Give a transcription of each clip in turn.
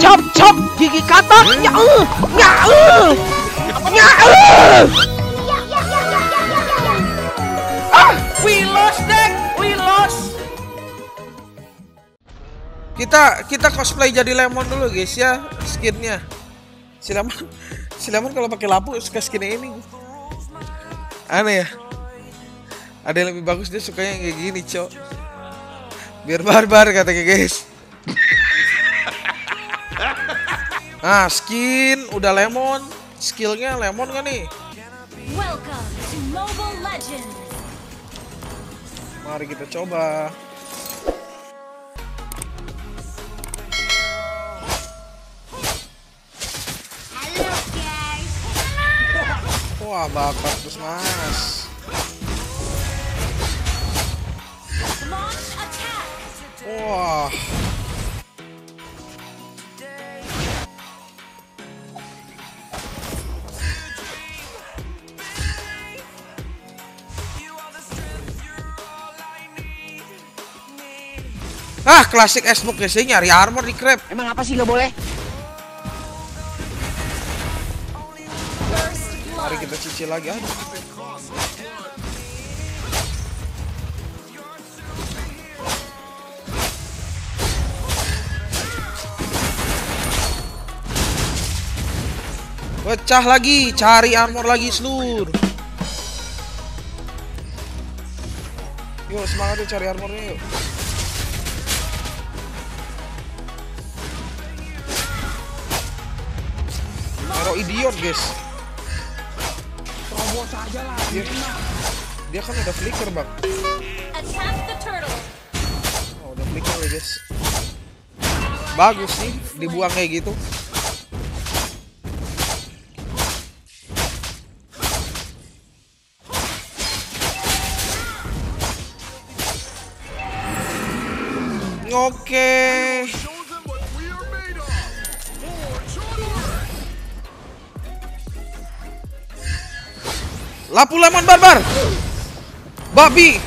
Chop chop gigi katak. Ya eh. Ya eh. Ya. Ah, we lost, Dek. We lost. Kita kita cosplay jadi lemon dulu guys ya skinnya. Si lemon, si lemon kalau pakai lampu suka skin ini. Aneh ya. Ada yang lebih bagus dia sukanya yang kayak gini, Cok. Biar barbar katanya guys. Nah, skin udah lemon. Skillnya lemon kan nih? Welcome to Mobile Legends. Mari kita coba. Wah, bakar terus mas. Wah. Ah, klasik Xbox saya nyari armor di crab. Emang apa sih nggak boleh? Mari kita cicil lagi. Aduh. Pecah lagi, cari armor lagi seluruh. Yuk semangat yuk cari armornya yuk. Idiot guys. Dia, dia kan udah flicker bang. Oh, udah flicker ya guys. Bagus nih dibuang kayak gitu. Oke. Lapu lemon barbar. Babi.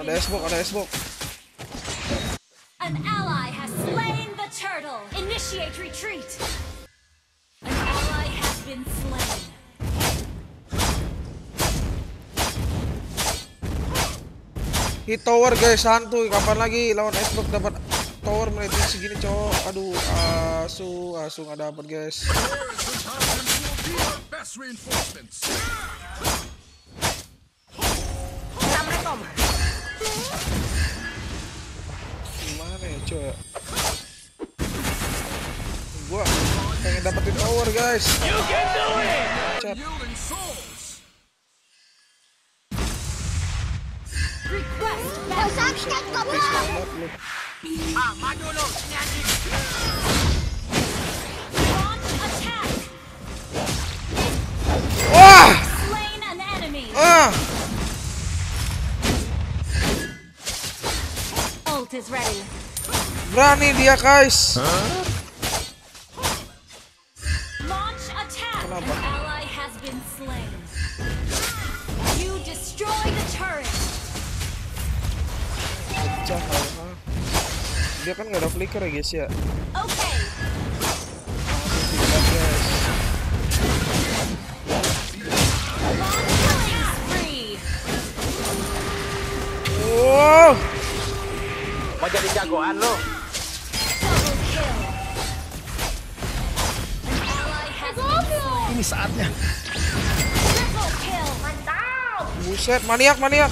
Ada Xbox, ada Xbox. an ally has slain the turtle. Initiate retreat. An ally has been slain. Hit tower guys, santuy. Kapan lagi lawan Xbox dapat tower menit segini cowok. Aduh, asu, asu nggak dapat guys. Gimana ya ya? Gua pengen dapetin tower guys. Chat. Yielding souls. Request backup. Selamat lu. Launch attack. Wah! Slain an enemy. Ah! Ult is ready. Berani dia guys. Launch attack. An ally has been slain. You destroy the turret. Pecah, ah. Dia kan nggak ada flicker ya guys ya. Okay. Guys. Killing spree. Wow! Mau jadi jagoan lo? Ini saatnya. Buset, maniak maniak.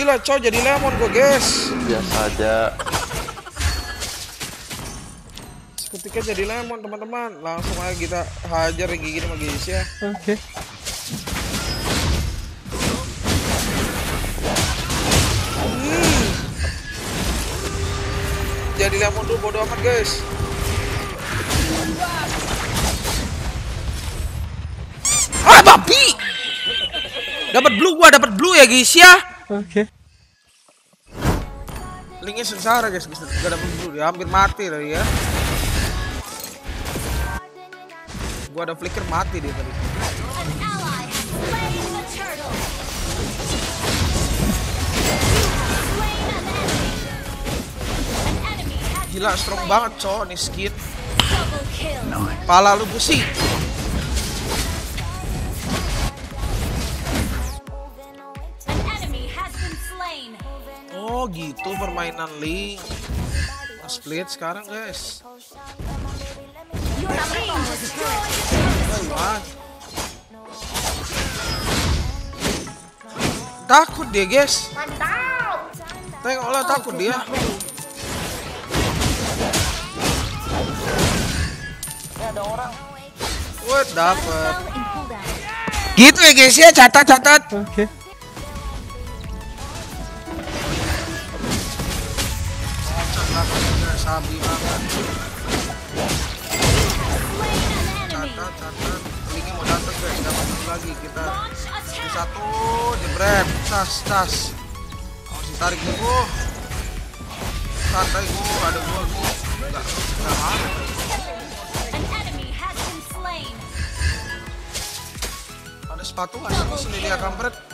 Gila coy jadi lemon gua guys. biasa aja Ketika jadi lemon teman-teman, langsung aja kita hajar yang gigi sama guys ya. oke Jadi lemon dulu bodo amat guys. Ah babi! Dapat blue gua, dapat blue ya guys ya. Oke Linknya sengsara guys, guys. Gak dapet blue, dia hampir mati tadi ya. Gua ada flicker mati dia tadi. Gila strong banget cowok nih skin. Pala lu busi. Gitu permainan Link. Split sekarang guys. Wah. Takut dia guys. Tengoklah takut dia. Battle in cooldown. Gitu ya guys ya catat catat. Oke. Sabi banget. Catat catat. Linknya mau datang guys. Dapat satu lagi kita. Satu jebret tas tas. Harus ditarik dulu. Santai gua ada gua gua. Been slain. Ada sepatu nggak di sini dia kampret?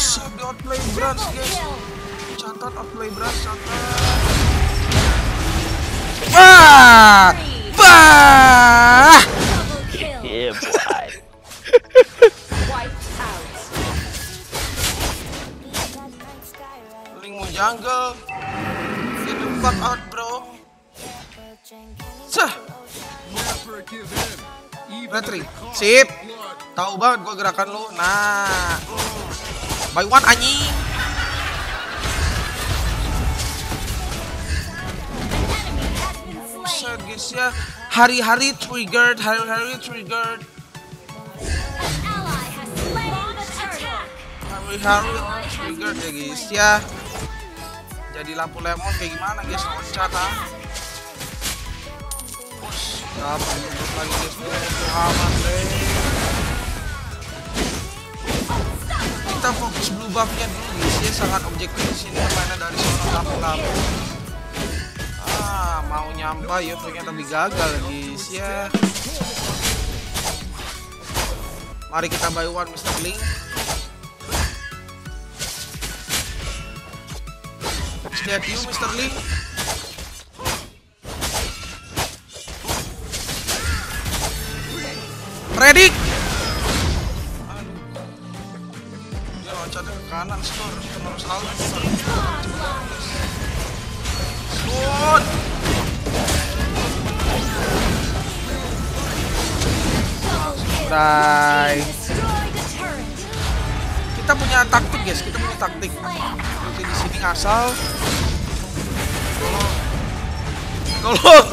Di outplay Triple guys. Catat outplay Brans, catat. Wah! Yeah, out. Link mau jungle. The fuck out, bro. Sah, cost Sip. Tahu banget gua gerakan lu. Nah. By one anjing. Buset guys ya. Hari-hari triggered, hari-hari triggered. Hari-hari triggered ya guys ya. Jadi lampu lemon kayak gimana guys? Loncat ah. Push. Dapat lagi guys. Aman deh. Kita fokus blue buff-nya dulu guys ya. Sangat objektif di sini permainan dari seorang lampu-lampu. Ah, mau nyampai ya ternyata tapi gagal guys ya. Mari kita buy one Mr. Link. Setiap you Mr. Link. Predik. Kanan, skor. Terus selalu skor. Skor. Kita punya taktik guys, kita punya taktik. Nanti di sini. Tolong. Tolong.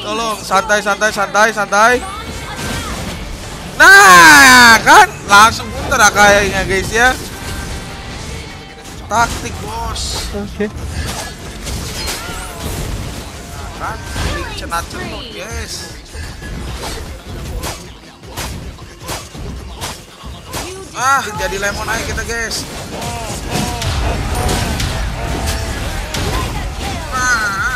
Tolong, santai santai santai santai. Nah, kan langsung putar kayaknya guys ya. Taktik bos. Oke. Kan, link cenat cenut guys. Ah, jadi lemon aja kita guys. Ah,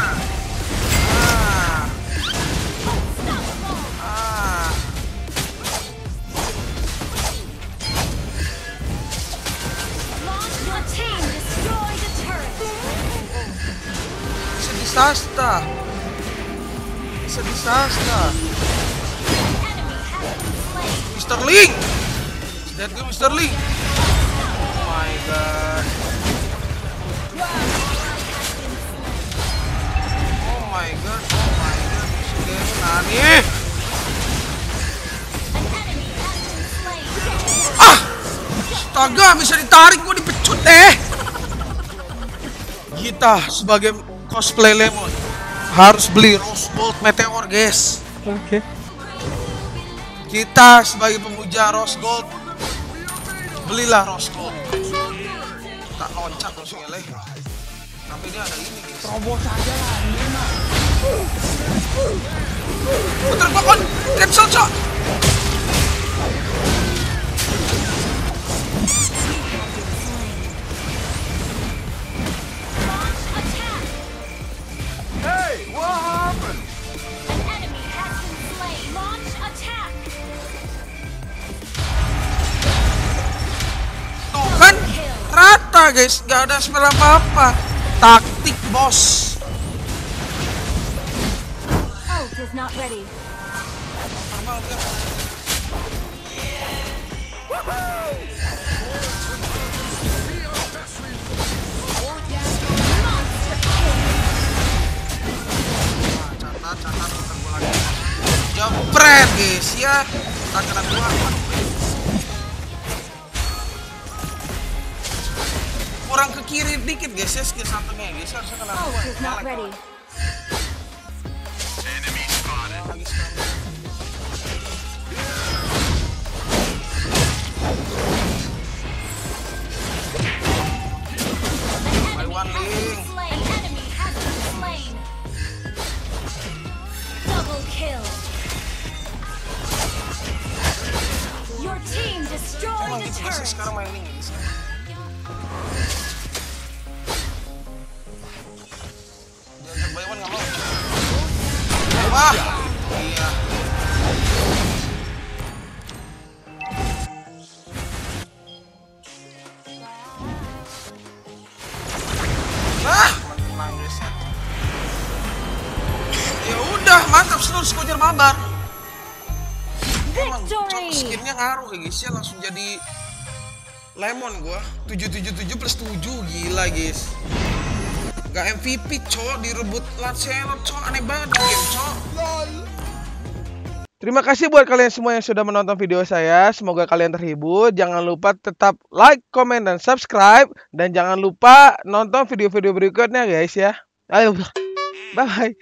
Enemy has been slain. Mr. Link. That game Mr. Link. Oh my god. Oh my god. Oh my god. Sudah nani? Ah! Astaga, bisa ditarik gua dipecut deh. Kita sebagai cosplay lemon harus beli rose gold meteor, guys. Oke. Kita sebagai pemuja rose gold belilah rose gold. Tak loncat langsung ya, leh. Tapi dia ada ini, guys. Terobos aja lah. Betul gua kon cancel, Cok. Rata guys, nggak ada spell apa-apa. Taktik bos. Is not ready. Jepret guys ya. Takaran gua. Kurang ke kiri dikit ya skill satunya guys harusnya kena gua. Wah, iya. Ah, guys ya. Udah, mantap seluruh mabar. Emang skinnya ngaruh ya guys ya langsung jadi lemon gua 777 plus 7 gila guys Gak MVP cok direbut Lancelot cok aneh banget game cok Terima kasih buat kalian semua yang sudah menonton video saya. Semoga kalian terhibur. Jangan lupa tetap like, comment, dan subscribe. Dan jangan lupa nonton video-video berikutnya guys ya. Ayo, bye-bye.